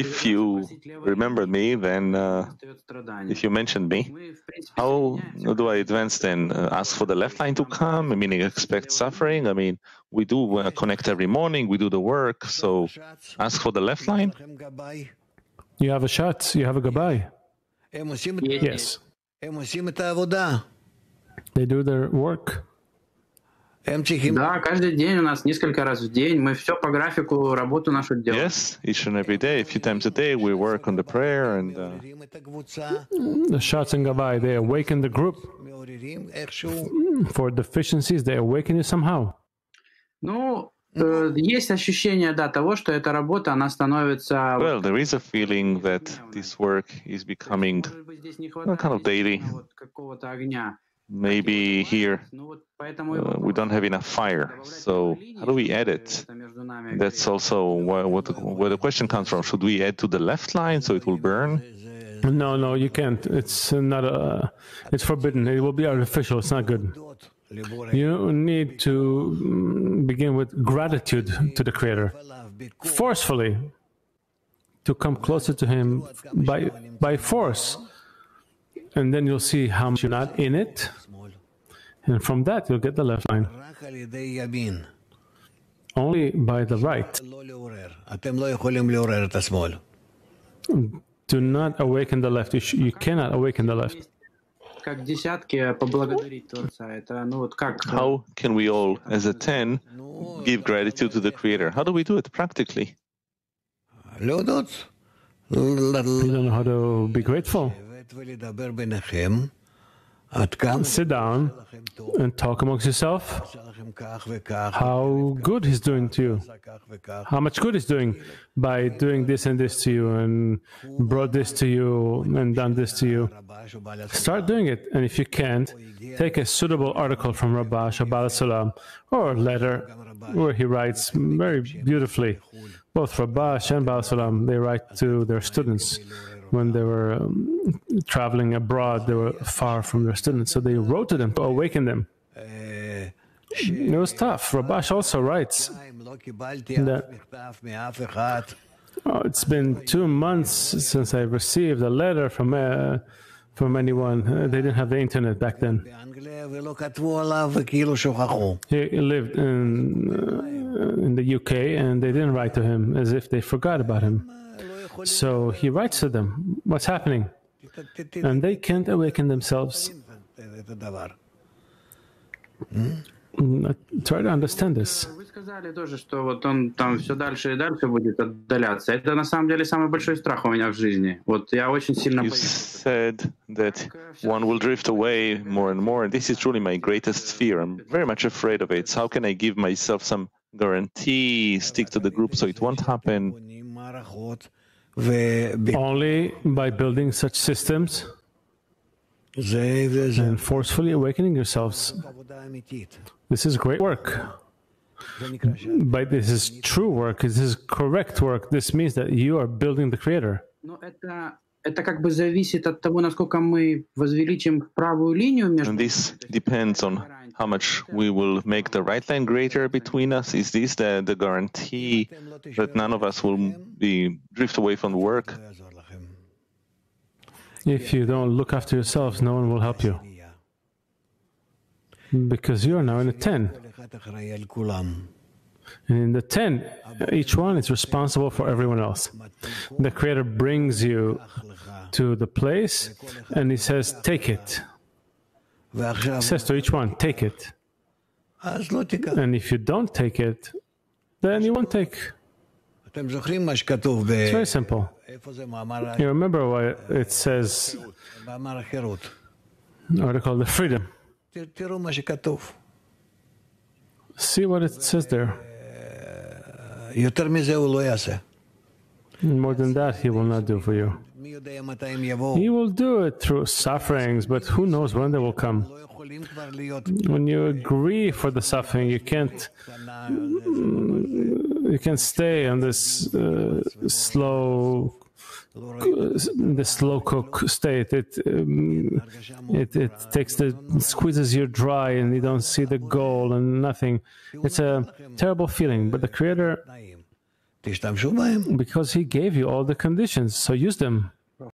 If you remembered me, then uh, if you mentioned me, how do I advance then? Uh, ask for the left line to come, meaning expect suffering? I mean, we do uh, connect every morning, we do the work, so ask for the left line? You have a shot, you have a Gabbai. Yes. They do their work. Да, каждый день у нас несколько раз в день. Мы все по графику работу нашу делаем. Yes, each and every day, a few times a day, we work on the prayer and. Uh... The shots and Gabbai, they awaken the group. For deficiencies, they awaken you somehow. Ну, э, есть ощущение, да, того, что эта работа, она становится... Well, there is a feeling that this work is becoming well, kind of daily. какого-то огня. Maybe here uh, we don't have enough fire. So how do we add it? That's also where, what, where the question comes from. Should we add to the left line so it will burn? No, no, you can't. It's not a. It's forbidden. It will be artificial. It's not good. You need to mm, begin with gratitude to the Creator, forcefully, to come closer to Him by by force and then you'll see how much you're not in it. And from that, you'll get the left line. Only by the right. Do not awaken the left. You, you cannot awaken the left. How can we all, as a 10, give gratitude to the Creator? How do we do it practically? You don't know how to be grateful. Sit down and talk amongst yourself. how good he's doing to you, how much good he's doing by doing this and this to you, and brought this to you, and done this to you. Start doing it, and if you can't, take a suitable article from Rabash or Salam or a letter where he writes very beautifully. Both Rabash and Baal Salam, they write to their students when they were um, traveling abroad, they were far from their students, so they wrote to them to awaken them. It was tough. Rabash also writes that oh, it's been two months since I received a letter from uh, from anyone. Uh, they didn't have the internet back then. He lived in uh, in the UK, and they didn't write to him as if they forgot about him. So he writes to them, What's happening? And they can't awaken themselves. Mm, try to understand this. сказали тоже, что вот он там все дальше и дальше будет отдаляться. Это на самом деле самый большой страх у меня в жизни. Вот я очень сильно You said that one will drift away more and more. This is truly my greatest fear. I'm very much afraid of it. How can I give myself some guarantee, stick to the group so it won't happen? Only by building such systems and forcefully awakening yourselves. This is great work. But this is true work, this is correct work. This means that you are building the Creator. And this depends on how much we will make the right line greater between us. Is this the, the guarantee that none of us will be drift away from the work? If you don't look after yourselves, no one will help you. Because you are now in a 10. And in the 10, each one is responsible for everyone else. The Creator brings you to the place and He says, Take it. Says to each one, Take it. And if you don't take it, then you won't take. It's very simple. You remember what it says, article The Freedom. See what it says there. More than that, he will not do for you. He will do it through sufferings, but who knows when they will come. When you agree for the suffering, you can't you can't stay on this uh, slow the slow cook state. It, um, it it takes the squeezes you dry, and you don't see the goal and nothing. It's a terrible feeling. But the Creator Because he gave you all the conditions, so use them.